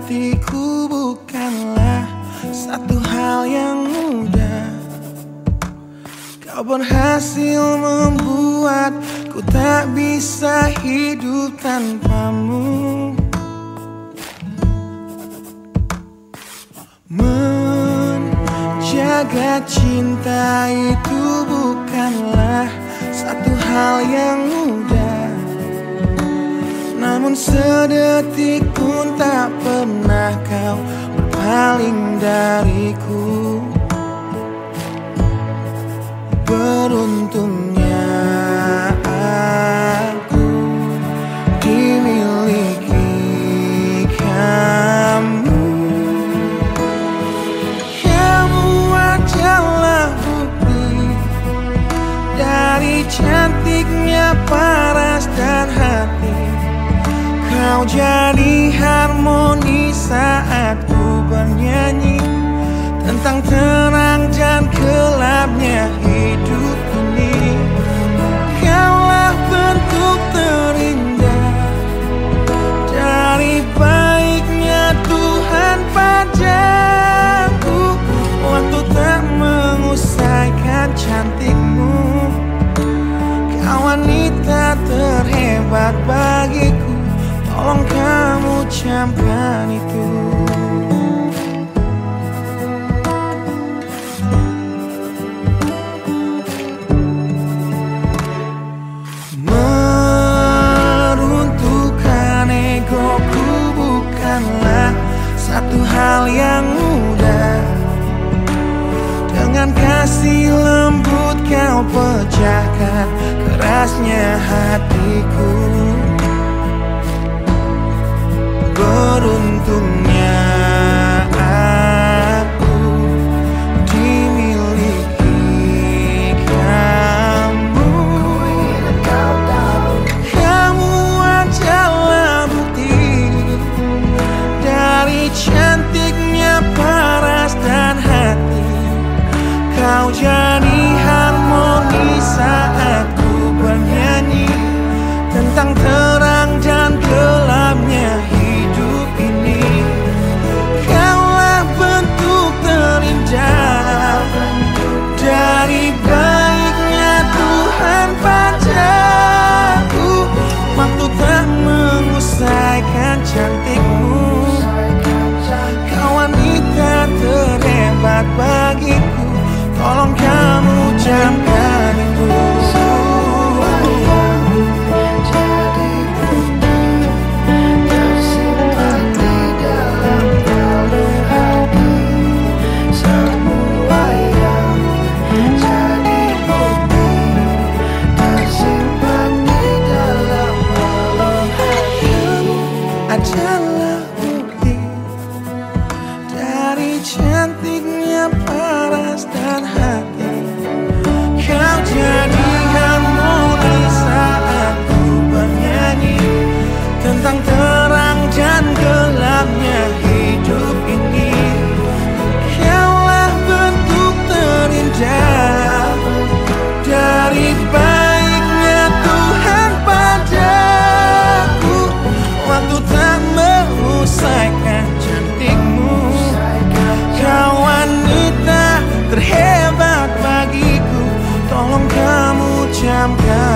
hatiku bukanlah satu hal yang mudah. Kau berhasil membuatku tak bisa hidup tanpamu. Menjaga cinta itu Namun sedetik pun tak pernah kau berpaling dariku. Beruntungnya aku dimiliki kamu. Kamu adalah bukti dari cantiknya paras dan hati Kau jadi harmoni saat ku bernyanyi Tentang terang dan gelapnya hidup ini. Kaulah bentuk terindah Dari baiknya Tuhan padaku. Waktu tak mengusaikan cantikmu Kau wanita terhebat bagiku Tolong kamu camkan itu. Meruntuhkan egoku bukanlah satu hal yang mudah. Dengan kasih lembut kau pecahkan kerasnya hatiku Beruntungnya aku dimiliki kamu. Kamu adalah bukti dari cantiknya paras dan hati. Kau jadi harmoni saat ku bernyanyi Tentang mengusaikan cantikmu I'm gone.